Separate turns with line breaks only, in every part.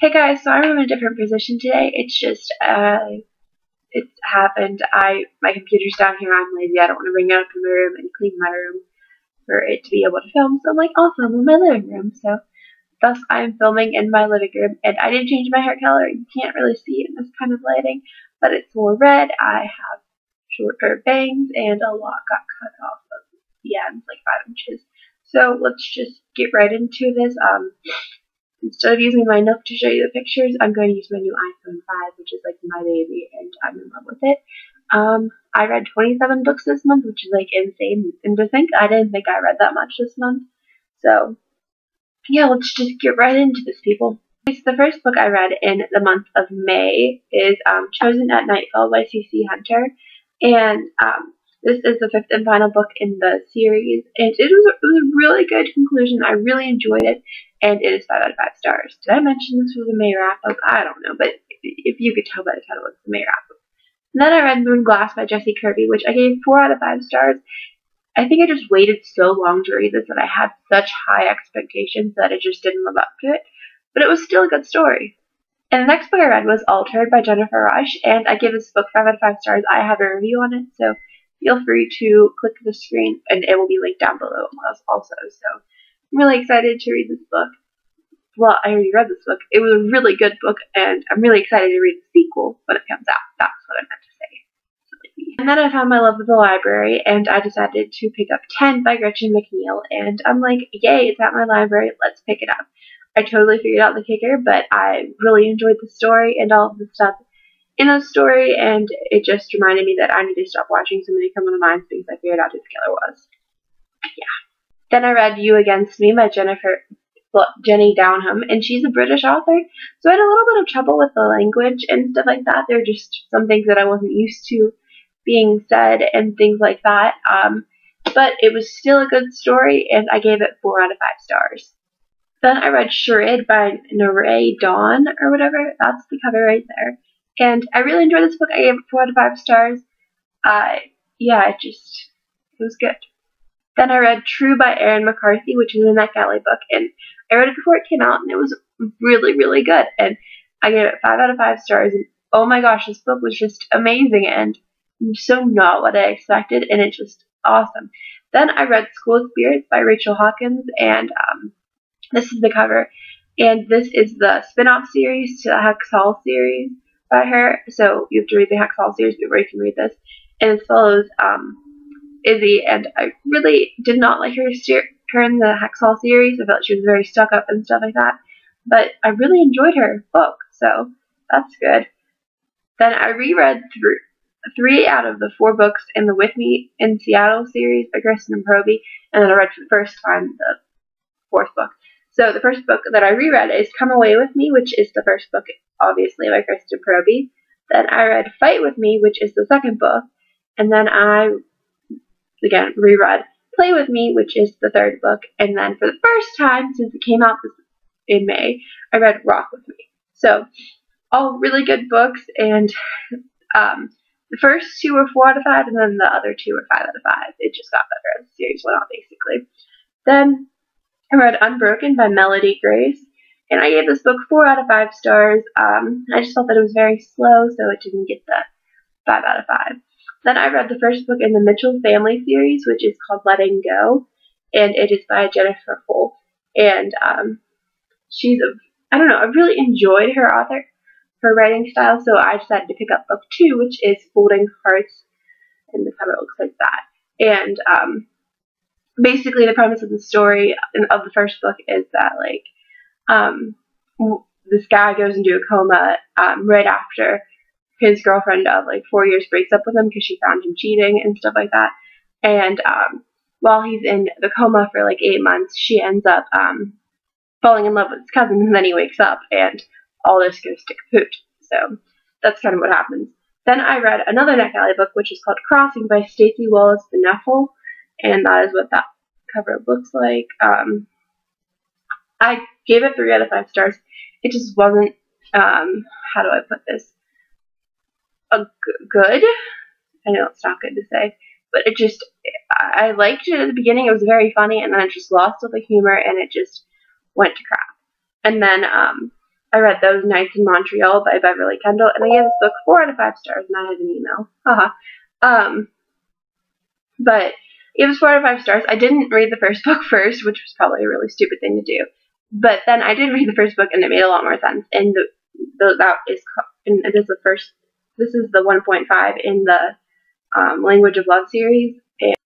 Hey guys, so I'm in a different position today. It's just, uh, it happened. I, my computer's down here, I'm lazy, I don't want to bring it up in my room and clean my room for it to be able to film, so I'm like, I'll film in my living room, so thus I'm filming in my living room, and I didn't change my hair color, you can't really see it in this kind of lighting, but it's more red, I have shorter bangs, and a lot got cut off of the ends, like 5 inches. So let's just get right into this. Um, instead of using my note to show you the pictures, I'm going to use my new iPhone 5, which is like my baby, and I'm in love with it. Um, I read 27 books this month, which is like insane. And to think, I didn't think I read that much this month. So, yeah, let's just get right into this, people. The first book I read in the month of May is um, Chosen at Nightfall by C.C. Hunter. And um, this is the fifth and final book in the series, and it was, it was a really good conclusion. I really enjoyed it, and it is 5 out of 5 stars. Did I mention this was a May wrap up? I don't know, but if you could tell by the title, it's a May wrap up. And then I read Moon Glass by Jessi Kirby, which I gave 4 out of 5 stars. I think I just waited so long to read this that I had such high expectations that it just didn't live up to it. But it was still a good story. And the next book I read was Altered by Jennifer Rush, and I give this book 5 out of 5 stars. I have a review on it, so feel free to click the screen and it will be linked down below also. So I'm really excited to read this book. Well, I already read this book. It was a really good book and I'm really excited to read the sequel when it comes out. That's what I meant to say. And then I found my love of the library and I decided to pick up 10 by Gretchen McNeil and I'm like, yay, it's at my library, let's pick it up. I totally figured out the kicker, but I really enjoyed the story and all of the stuff in the story, and it just reminded me that I need to stop watching so many Criminal Minds because I figured out who the killer was. Yeah. Then I read You Against Me by Jennifer well, Jenny Downham, and she's a British author, so I had a little bit of trouble with the language and stuff like that. There are just some things that I wasn't used to being said and things like that. Um, but it was still a good story, and I gave it four out of five stars. Then I read Shrid by Nyrae Dawn or whatever. That's the cover right there. And I really enjoyed this book. I gave it four out of five stars. Uh, yeah, it just, it was good. Then I read True by Erin McCarthy, which is a NetGalley book, and I read it before it came out, and it was really, really good. And I gave it five out of five stars. And oh my gosh, this book was just amazing and so not what I expected, and it's just awesome. Then I read School Spirits by Rachel Hawkins, and um, this is the cover. And this is the spin-off series to the Hex Hall series by her. So you have to read the Hall series before you can read this. And it follows um, Izzy, and I really did not like her, steer- her in the Hall series. I felt she was very stuck up and stuff like that. But I really enjoyed her book, so that's good. Then I reread through three out of the four books in the With Me in Seattle series by Kristen Proby, and then I read for the first time the fourth book. So the first book that I reread is Come Away With Me, which is the first book, obviously, by Kristen Proby. Then I read Fight With Me, which is the second book. And then I, again, reread Play With Me, which is the third book. And then for the first time since it came out in May, I read Rock With Me. So, all really good books. And um, the first two were 4 out of 5, and then the other two were 5 out of 5. It just got better as the series went on, basically. Then I read Unbroken by Melody Grace, and I gave this book four out of five stars. Um, I just felt that it was very slow, so it didn't get the five out of five. Then I read the first book in the Mitchell family series, which is called Letting Go, and it is by Jennifer Foor. And um, she's a, I don't know, I really enjoyed her author, her writing style, so I decided to pick up book two, which is Folding Hearts, and the cover looks like that. And um, basically the premise of the story of the first book is that like um, this guy goes into a coma um, right after his girlfriend of like four years breaks up with him because she found him cheating and stuff like that. And um, while he's in the coma for like eight months, she ends up um, falling in love with his cousin, and then he wakes up, and all this goes to kaput. So that's kind of what happens. Then I read another NetGalley book, which is called Crossing by Stacey Wallace Benefiel and that is what that cover looks like. Um, I gave it three out of five stars. It just wasn't, um, how do I put this? A g- good. I know it's not good to say, but it just, I liked it at the beginning. It was very funny, and then it just lost all the humor, and it just went to crap. And then um, I read Those Nights in Montreal by Beverly Kendall, and I gave this book four out of five stars, and I had an email. Haha. um, but it was four out of five stars. I didn't read the first book first, which was probably a really stupid thing to do. But then I did read the first book, and it made a lot more sense. And the, the that is and it is the first. This is the 1.5 in the um, Language of Love series.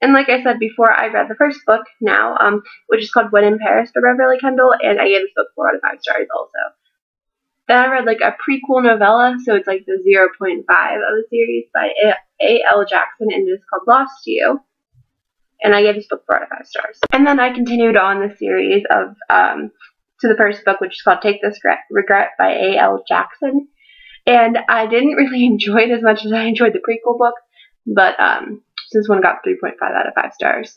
And like I said before, I read the first book now, um, which is called When in Paris by Beverly Kendall, and I gave this book four out of five stars also. Then I read like a prequel novella, so it's like the 0.5 of the series by A. L. Jackson, and it is called Lost to You. And I gave this book four out of five stars. And then I continued on the series of um, to the first book, which is called Take This Regret by A. L. Jackson. And I didn't really enjoy it as much as I enjoyed the prequel book, but um, this one got 3.5 out of 5 stars.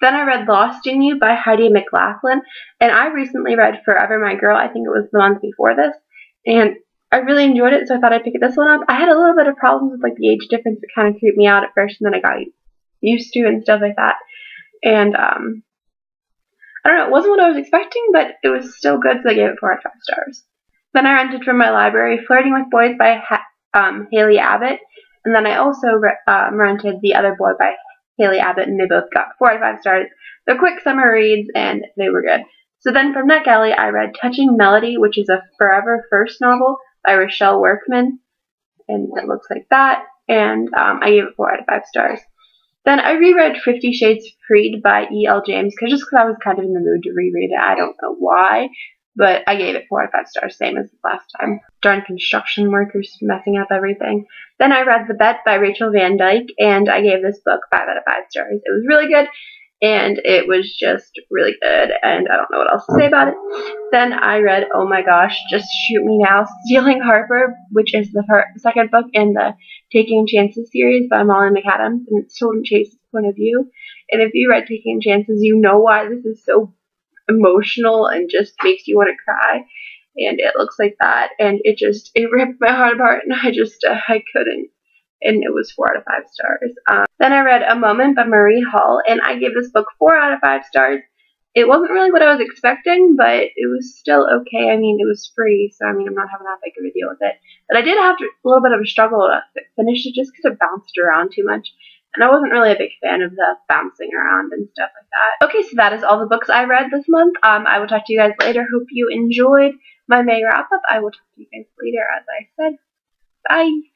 Then I read Lost in You by Heidi McLaughlin, and I recently read Forever My Girl, I think it was the month before this, and I really enjoyed it, so I thought I'd pick this one up. I had a little bit of problems with like the age difference that kind of creeped me out at first, and then I got used to and stuff like that. And um, I don't know, it wasn't what I was expecting, but it was still good, so I gave it four out of five stars. Then I rented from my library Flirting with Boys by ha- um, Hailey Abbott, and then I also re- um, rented The Other Boy by Hailey Abbott, and they both got four out of five stars. They're quick summer reads, and they were good. So then from NetGalley, I read Touching Melody, which is a Forever First novel by Rachelle Workman, and it looks like that, and um, I gave it 4 out of 5 stars. Then I reread Fifty Shades Freed by E.L. James, cause just because I was kind of in the mood to reread it. I don't know why, but I gave it 4 out of 5 stars, same as last time. Darn construction workers messing up everything. Then I read The Bet by Rachel Van Dyken, and I gave this book 5 out of 5 stars. It was really good and it was just really good and I don't know what else to say about it. Then I read Oh My Gosh, Just Shoot Me Now, Stealing Harper, which is the second book in the Taking Chances series by Molly McAdams and it's told in Chase's point of view. And if you read Taking Chances, you know why this is so emotional and just makes you want to cry. And it looks like that, and it just it ripped my heart apart, and I just uh, I couldn't and it was four out of five stars. Um, then I read A Moment by Marie Hall, and I gave this book four out of five stars. It wasn't really what I was expecting, but it was still okay. I mean, it was free, so I mean, I'm not having that big of a deal with it. But I did have to, a little bit of a struggle to finish it just because it bounced around too much. And I wasn't really a big fan of the bouncing around and stuff like that. Okay, so that is all the books I read this month. Um, I will talk to you guys later. Hope you enjoyed my May wrap up. I will talk to you guys later, as I said. Bye.